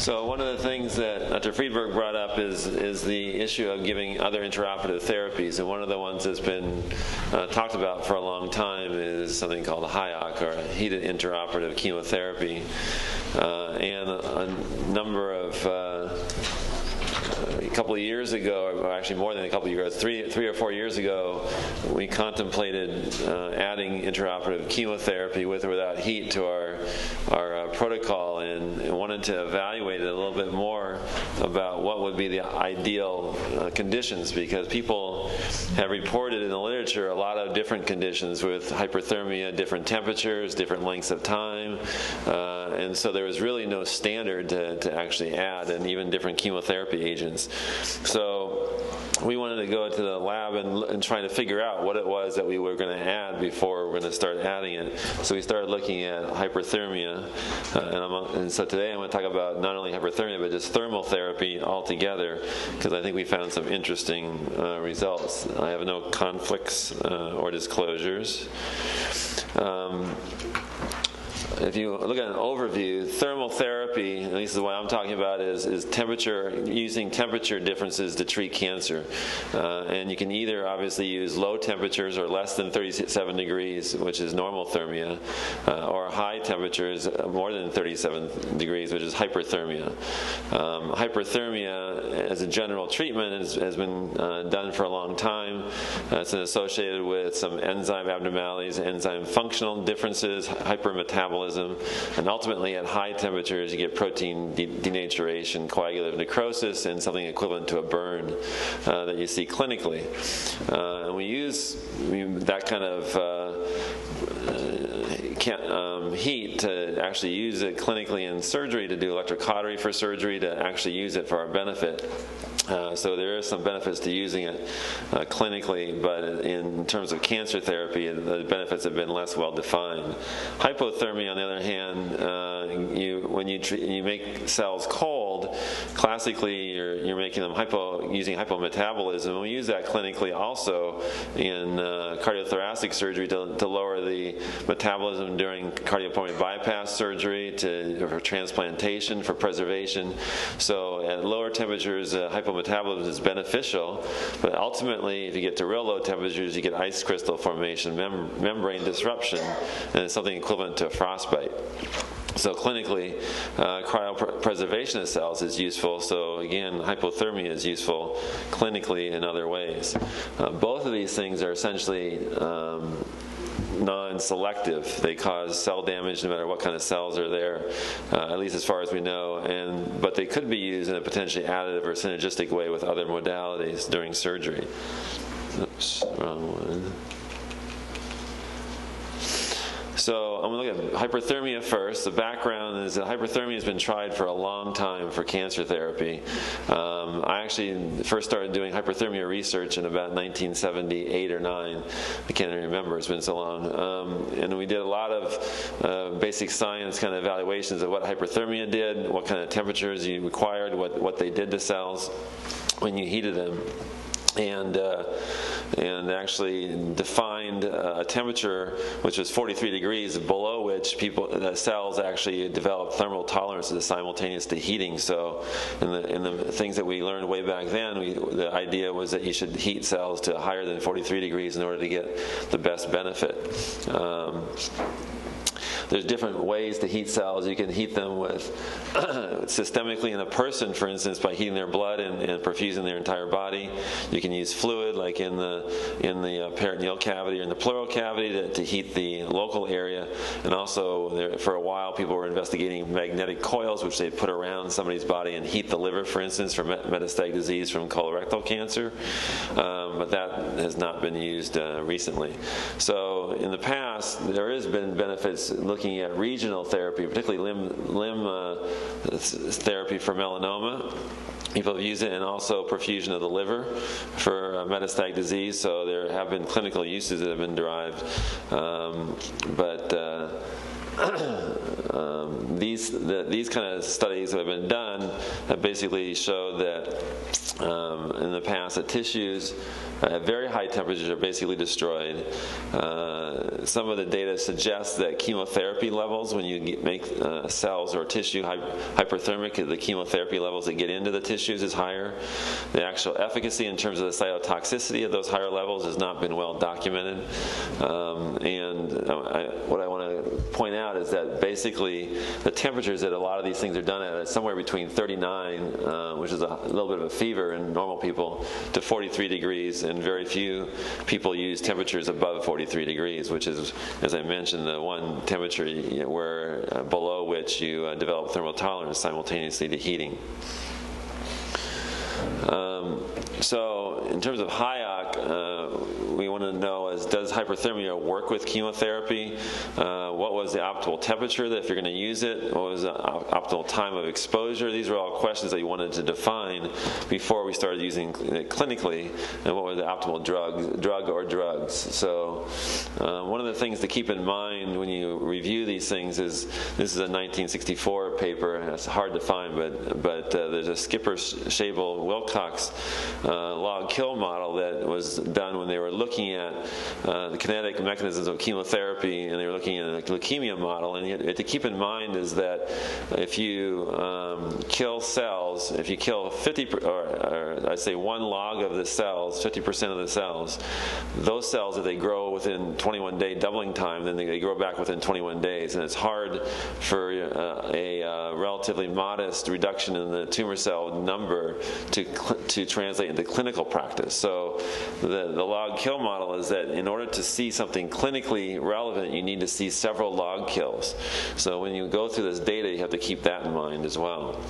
So one of the things that Dr. Friedberg brought up is is the issue of giving other intraoperative therapies, and one of the ones that's been uh, talked about for a long time is something called HIOC or heated intraoperative chemotherapy, uh, and a, a, number of uh, a couple of years ago, or actually more than a couple of years, three, three or four years ago, we contemplated uh, adding intraoperative chemotherapy with or without heat to our our uh, protocol, and, wanted to evaluate it a little bit more about what would be the ideal uh, conditions, because people have reported in the literature a lot of different conditions with hyperthermia, different temperatures, different lengths of time, uh, and so there was really no standard to, to actually add, and even different chemotherapy agents. So we wanted to go to the lab and, and try to figure out what it was that we were going to add before we are going to start adding it. So we started looking at hyperthermia, uh, and, and, so today I'm going to talk about not only hyperthermia but just thermal therapy altogether, because I think we found some interesting uh, results. I have no conflicts uh, or disclosures. Um, if you look at an overview, thermal therapy, at least the way I'm talking about, is, is temperature, using temperature differences to treat cancer. Uh, and you can either obviously use low temperatures or less than 37 degrees, which is normothermia, uh, or high temperatures uh, more than 37 degrees, which is hyperthermia. Um, hyperthermia, as a general treatment, has, been uh, done for a long time. Uh, it's associated with some enzyme abnormalities, enzyme functional differences, hypermetabolism and ultimately at high temperatures you get protein de- denaturation, coagulative necrosis, and something equivalent to a burn uh, that you see clinically. Uh, and we use that kind of uh, um, heat to actually use it clinically in surgery to do electrocautery for surgery to actually use it for our benefit. Uh, so there is some benefits to using it uh, clinically, but in terms of cancer therapy, the benefits have been less well defined. Hypothermia, on the other hand, uh, you, when you you make cells cold, classically you're, you're making them hypo using hypometabolism. We use that clinically also in uh, cardiothoracic surgery to, to lower the metabolism during cardiopulmonary bypass surgery, to for transplantation, for preservation. So at lower temperatures, uh, hypometabolism metabolism is beneficial, but ultimately, if you get to real low temperatures, you get ice crystal formation, mem- membrane disruption, and it's something equivalent to frostbite. So clinically, uh, cryopreservation of cells is useful. So again, hypothermia is useful clinically in other ways. Uh, both of these things are essentially um, non-selective. They cause cell damage no matter what kind of cells are there, uh, at least as far as we know. And but they could be used in a potentially additive or synergistic way with other modalities during surgery. Oops, wrong one. So I'm going to look at hyperthermia first. The background is that hyperthermia has been tried for a long time for cancer therapy. Um, I actually first started doing hyperthermia research in about 1978 or 9. I can't even remember, it's been so long. Um, and we did a lot of uh, basic science kind of evaluations of what hyperthermia did, what kind of temperatures you required, what, what they did to cells when you heated them and uh, and actually defined a temperature which was 43 degrees below which people the cells actually develop thermal tolerance tolerances simultaneous to heating. So in the in the things that we learned way back then we, the idea was that you should heat cells to higher than 43 degrees in order to get the best benefit. Um, there's different ways to heat cells. You can heat them with systemically in a person, for instance, by heating their blood and, and, perfusing their entire body. You can use fluid, like in the in the uh, peritoneal cavity or in the pleural cavity, to, to heat the local area. And also, there, for a while, people were investigating magnetic coils, which they put around somebody's body and heat the liver, for instance, for metastatic disease from colorectal cancer. Um, but that has not been used uh, recently. So in the past, there has been benefits looking at regional therapy, particularly limb, limb uh, therapy for melanoma. People have used it and also perfusion of the liver for uh, metastatic disease, so there have been clinical uses that have been derived. Um, but uh, um, these the, these kind of studies that have been done have basically showed that um, in the past that tissues at very high temperatures are basically destroyed. Uh, some of the data suggests that chemotherapy levels, when you get, make uh, cells or tissue hy- hyperthermic, the chemotherapy levels that get into the tissues is higher. The actual efficacy in terms of the cytotoxicity of those higher levels has not been well documented. Um, and uh, I, what I want to point out is that basically the temperatures that a lot of these things are done at is somewhere between 39, uh, which is a little bit of a fever in normal people, to 43 degrees and very few people use temperatures above 43 degrees, which is, as I mentioned, the one temperature where uh, below which you uh, develop thermal tolerance simultaneously to heating. Um, so, in terms of HIOC, uh, we want to know is does hyperthermia work with chemotherapy? Uh, what was the optimal temperature that if you're going to use it? What was the optimal time of exposure? These were all questions that you wanted to define before we started using it clinically, and what were the optimal drug, drug or drugs. So, uh, one of the things to keep in mind when you review these things is this is a 1964 paper. It's hard to find, but but uh, there's a Skipper Schabel Wilcox uh, log kill model that was done when they were looking at uh, the kinetic mechanisms of chemotherapy and they were looking at a leukemia model. And you, to keep in mind is that if you um, kill cells, if you kill 50, or, or I'd say one log of the cells, 50% of the cells, those cells, if they grow within 21 day doubling time, then they, they grow back within 21 days. And it's hard for uh, a uh, relatively modest reduction in the tumor cell number to, to translate into clinical practice. So the, the log kill model is that in order to see something clinically relevant, you need to see several log kills. So when you go through this data, you have to keep that in mind as well.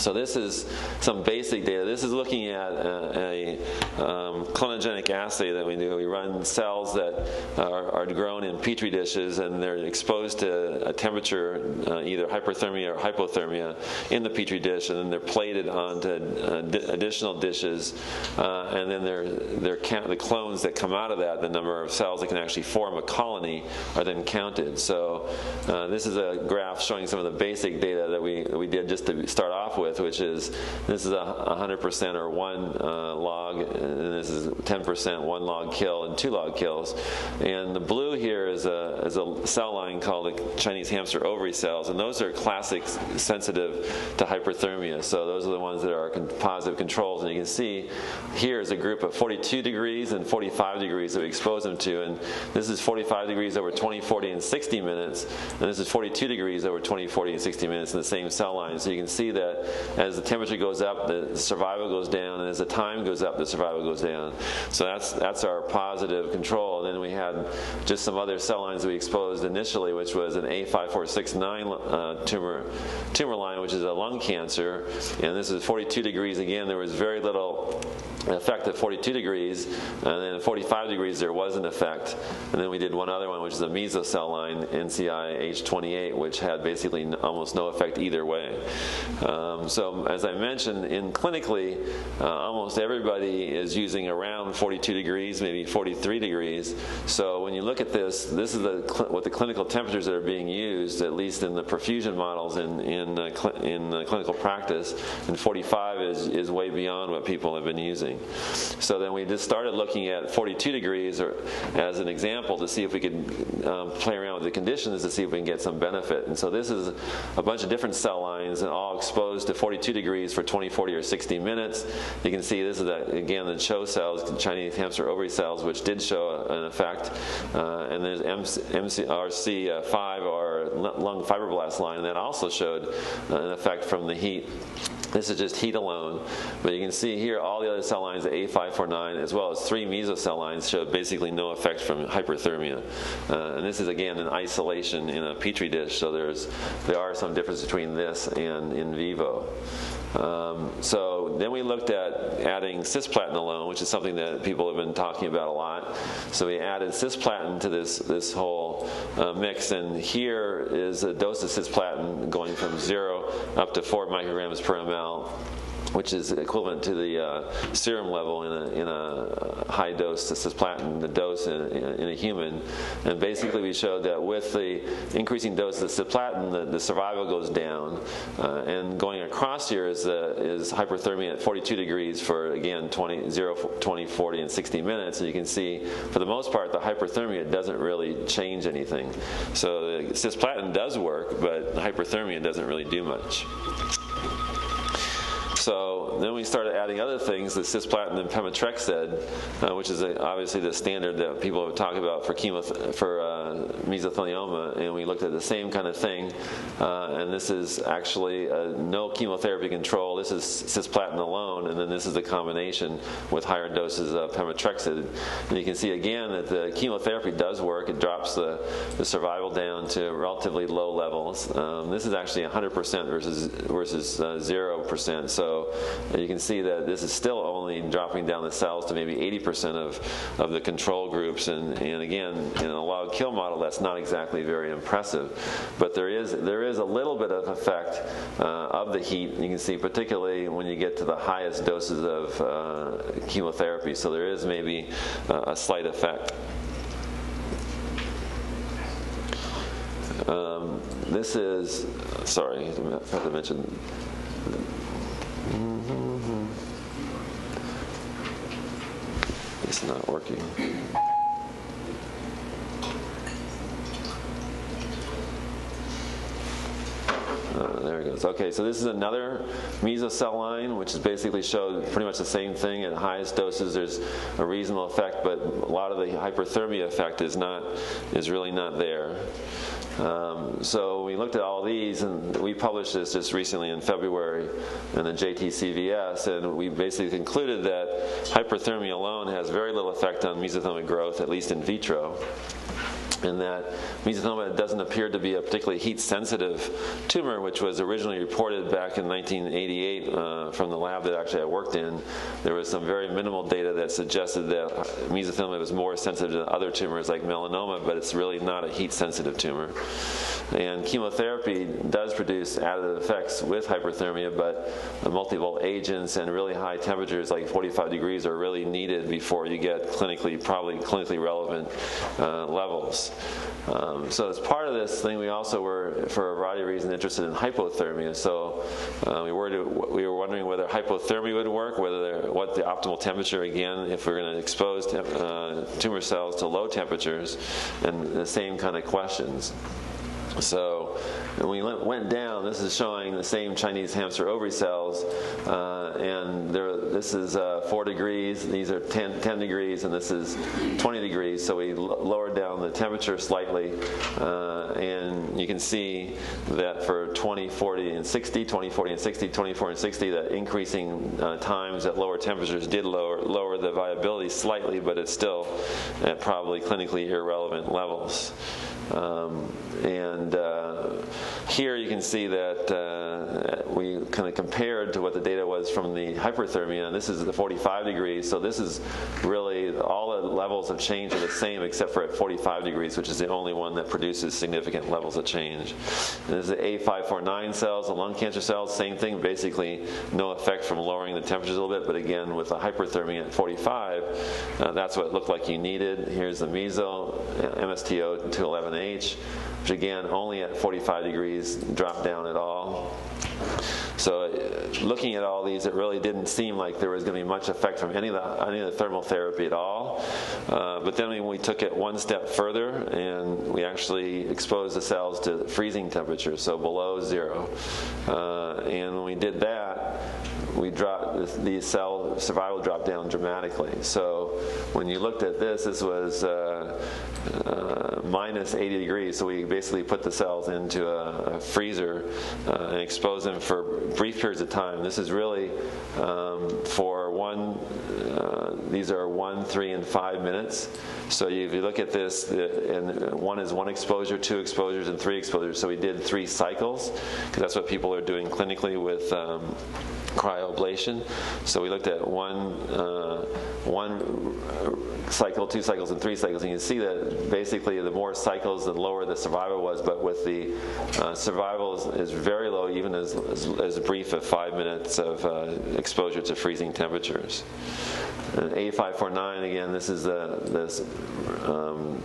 So this is some basic data. This is looking at a, a um, clonogenic assay that we do. We run cells that are, are, grown in petri dishes and they're exposed to a temperature, uh, either hyperthermia or hypothermia, in the petri dish, and then they're plated onto uh, additional dishes, uh, and then they're, they're the clones that come out of that, the number of cells that can actually form a colony, are then counted. So uh, this is a graph showing some of the basic data that we, that we did just to start off with with, which is this is a 100% or one uh, log, and this is 10% one log kill and two log kills. And the blue here is a, is a cell line called the Chinese hamster ovary cells, and those are classic sensitive to hyperthermia. So those are the ones that are positive controls. And you can see here is a group of 42 degrees and 45 degrees that we expose them to. And this is 45 degrees over 20, 40, and 60 minutes. And this is 42 degrees over 20, 40, and 60 minutes in the same cell line. So you can see that as the temperature goes up, the survival goes down, and as the time goes up, the survival goes down. So that's that's our positive control. And then we had just some other cell lines we exposed initially, which was an A5469 uh, tumor tumor line, which is a lung cancer, and this is 42 degrees again. There was very little effect at 42 degrees, and then at 45 degrees there was an effect. And then we did one other one, which is a mesocell line, NCI H28, which had basically almost no effect either way. Um, so as I mentioned, in clinically, uh, almost everybody is using around 42 degrees, maybe 43 degrees. So when you look at this, this is the, what the clinical temperatures that are being used, at least in the perfusion models in in uh, in uh, clinical practice, and 45 is is way beyond what people have been using. So then we just started looking at 42 degrees or, as an example to see if we could um, play around with the conditions to see if we can get some benefit. And so this is a bunch of different cell lines and all exposed to 42 degrees for 20, 40, or 60 minutes. You can see this is again the CHO cells, the Chinese hamster ovary cells, which did show an effect. Uh, and there's MRC5 or lung fibroblast line that also showed an effect from the heat. This is just heat alone. But you can see here all the other cell lines, the A549, as well as three mesocell lines, show basically no effect from hyperthermia. Uh, and this is again an isolation in a petri dish, so there's there are some differences between this and in vivo. Um, so then we looked at adding cisplatin alone, which is something that people have been talking about a lot. So we added cisplatin to this this whole uh, mix, and here is a dose of cisplatin going from zero up to four micrograms per ml which is equivalent to the uh, serum level in a, in a high dose cisplatin, the dose in, in, a human. And basically, we showed that with the increasing dose of cisplatin, the, the survival goes down. Uh, and going across here is, uh, is hyperthermia at 42 degrees for, again, 20, 0, 20, 40, and 60 minutes. And you can see, for the most part, the hyperthermia doesn't really change anything. So the cisplatin does work, but hyperthermia doesn't really do much. So then we started adding other things, the cisplatin and pemetrexed, uh, which is a, obviously the standard that people have talked about for chemo for uh, mesothelioma, and we looked at the same kind of thing. Uh, and this is actually no chemotherapy control. This is cisplatin alone, and then this is the combination with higher doses of pemetrexed. And you can see again that the chemotherapy does work. It drops the, the survival down to relatively low levels. Um, this is actually 100% versus versus 0%. Uh, so you can see that this is still only dropping down the cells to maybe 80% of, of the control groups. And, and again, in a log kill model, that's not exactly very impressive. But there is, there is a little bit of effect uh, of the heat. You can see particularly when you get to the highest doses of uh, chemotherapy. So there is maybe uh, a slight effect. Um, this is, sorry, I forgot to mention It's not working. Uh, there it goes. Okay, so this is another mesocell line, which is basically showed pretty much the same thing. At highest doses, there's a reasonable effect, but a lot of the hyperthermia effect is not is really not there. Um, so we looked at all these, and we published this just recently in February in the JTCVS, and we basically concluded that hyperthermia alone has very little effect on mesothelmic growth, at least in vitro in that mesothelioma doesn't appear to be a particularly heat-sensitive tumor, which was originally reported back in 1988 uh, from the lab that actually I worked in. There was some very minimal data that suggested that mesothelioma was more sensitive to other tumors like melanoma, but it's really not a heat-sensitive tumor. And chemotherapy does produce additive effects with hyperthermia, but the multiple agents and really high temperatures like 45 degrees are really needed before you get clinically, probably clinically relevant uh, levels. Um, so as part of this thing, we also were, for a variety of reasons, interested in hypothermia. So uh, we, were to, we were wondering whether hypothermia would work, whether what the optimal temperature, again, if we're going to expose uh, tumor cells to low temperatures, and the same kind of questions. So we went down. This is showing the same Chinese hamster ovary cells, uh, and there, this is uh, 4 degrees, these are 10, 10, degrees, and this is 20 degrees. So we lowered down the temperature slightly, uh, and you can see that for 20, 40, and 60, 20, 40, and 60, 24, and 60, that increasing uh, times at lower temperatures did lower, lower the viability slightly, but it's still at probably clinically irrelevant levels. Um, and uh, here you can see that uh, we kind of compared to what the data was from the hyperthermia, and this is the 45 degrees. So this is really all the levels of change are the same except for at 45 degrees, which is the only one that produces significant levels of change. And this is the A549 cells, the lung cancer cells, same thing. Basically, no effect from lowering the temperatures a little bit, but again, with the hyperthermia at 45, uh, that's what it looked like you needed. Here's the meso, MSTO 211H which again only at 45 degrees drop down at all. So uh, looking at all these, it really didn't seem like there was going to be much effect from any of the, any of the thermal therapy at all. Uh, but then when we took it one step further and we actually exposed the cells to freezing temperatures, so below zero. Uh, and when we did that, we dropped the cell survival dropped down dramatically. So when you looked at this, this was uh, uh, minus 80 degrees. So we basically put the cells into a, a freezer uh, and exposed them for brief periods of time. This is really um, for one these are one, three, and five minutes. So if you look at this, and one is one exposure, two exposures, and three exposures. So we did three cycles because that's what people are doing clinically with um, cryoablation. So we looked at one, uh, one cycle, two cycles, and three cycles, and you see that basically the more cycles, the lower the survival was. But with the uh, survival is, is, very low, even as, as, as, brief as five minutes of uh, exposure to freezing temperatures. A549 again, this is the this. Um,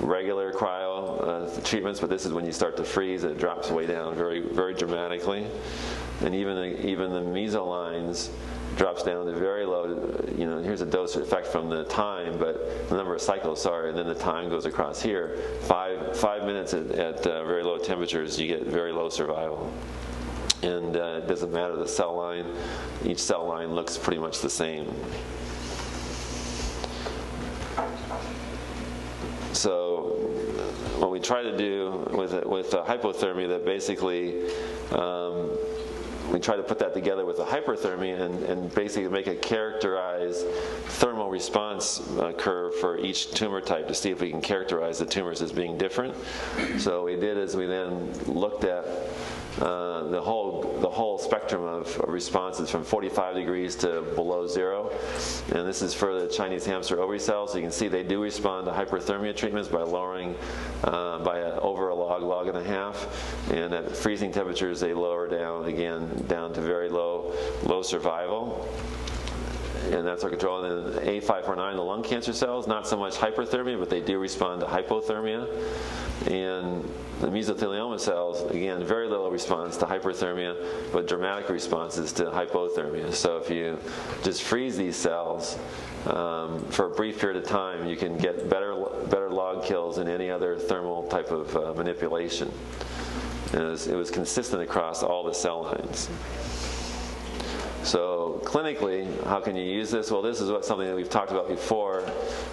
regular cryo uh, treatments, but this is when you start to freeze, it drops way down very, very dramatically and even the, even the mesolines drops down to very low. You know, here's a dose effect from the time, but the number of cycles, sorry, and then the time goes across here. Five five minutes at, at uh, very low temperatures, you get very low survival. And uh, it doesn't matter the cell line; each cell line looks pretty much the same. So what we try to do with with hypothermia that basically um, we try to put that together with a hyperthermia and, and basically make a characterized thermal response uh, curve for each tumor type to see if we can characterize the tumors as being different. So what we did is we then looked at uh, the whole the whole spectrum of, responses from 45 degrees to below zero, and this is for the Chinese hamster ovary cells. So you can see they do respond to hyperthermia treatments by lowering uh, by a, over a log, log and a half, and at freezing temperatures they lower down again down to very low low survival and that's our control. And then A549, the lung cancer cells, not so much hyperthermia, but they do respond to hypothermia. And the mesothelioma cells, again, very little response to hyperthermia, but dramatic responses to hypothermia. So if you just freeze these cells um, for a brief period of time, you can get better, better log kills than any other thermal type of uh, manipulation. It was, it was consistent across all the cell lines. So clinically, how can you use this? Well, this is what something that we've talked about before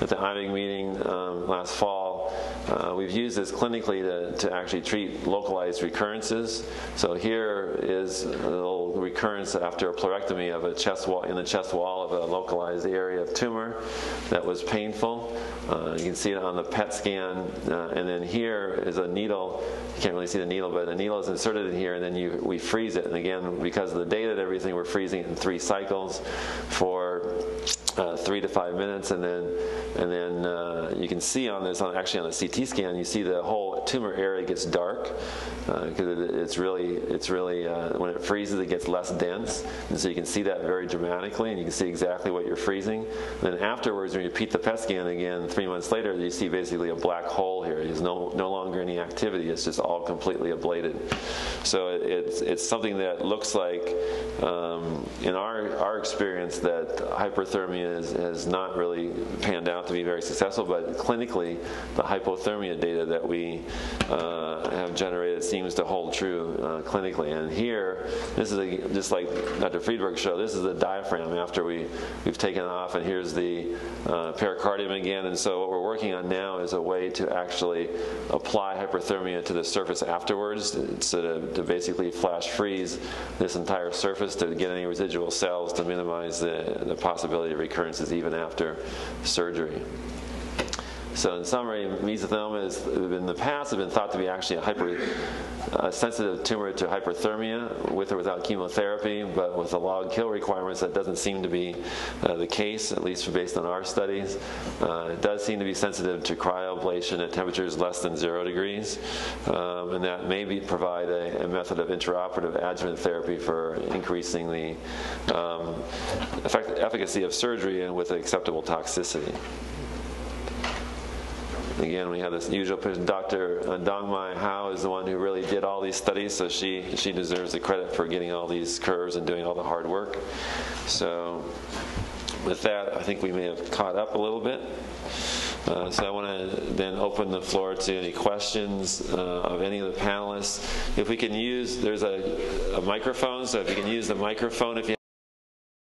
at the IMIG meeting um, last fall. Uh, we've used this clinically to, to actually treat localized recurrences. So here is a little recurrence after a pleurectomy of a chest wall in the chest wall of a localized area of tumor that was painful. Uh, you can see it on the PET scan, uh, and then here is a needle. You can't really see the needle, but the needle is inserted in here, and then you, we freeze it. And again, because of the data and everything, we're freezing it in three cycles for uh, three to five minutes, and then and then uh, you can see on this, on actually on the CT scan, you see the whole tumor area gets dark because uh, it, it's really it's really uh, when it freezes, it gets less dense, and so you can see that very dramatically, and you can see exactly what you're freezing. And then afterwards, when you repeat the PET scan again, three months later, you see basically a black hole here. There's no no longer any activity. It's just all completely ablated. So it, it's it's something that looks like, um, in our our experience, that hyperthermia has not really panned out to be very successful, but clinically, the hypothermia data that we uh, have generated seems to hold true uh, clinically. And here, this is a, just like Dr. Friedberg showed, this is the diaphragm after we, we've taken it off, and here's the uh, pericardium again. And so what we're working on now is a way to actually apply hyperthermia to the surface afterwards, to, to basically flash freeze this entire surface to get any residual cells to minimize the, the possibility of recurrences even after surgery. So in summary, mesothelioma is, in the past has been thought to be actually a hyper uh, sensitive tumor to hyperthermia with or without chemotherapy, but with the log kill requirements, that doesn't seem to be uh, the case, at least based on our studies. Uh, it does seem to be sensitive to cryoablation at temperatures less than zero degrees, um, and that may provide a, a, method of intraoperative adjuvant therapy for increasing the um, effect, efficacy of surgery and with acceptable toxicity. Again, we have this usual person. Dr. Uh, Dongmai Hao is the one who really did all these studies, so she, she deserves the credit for getting all these curves and doing all the hard work. So, with that, I think we may have caught up a little bit. Uh, so I want to then open the floor to any questions uh, of any of the panelists. If we can use, there's a, a, microphone, so if you can use the microphone if you